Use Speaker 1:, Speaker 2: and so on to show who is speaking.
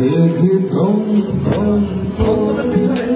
Speaker 1: biệt không không không.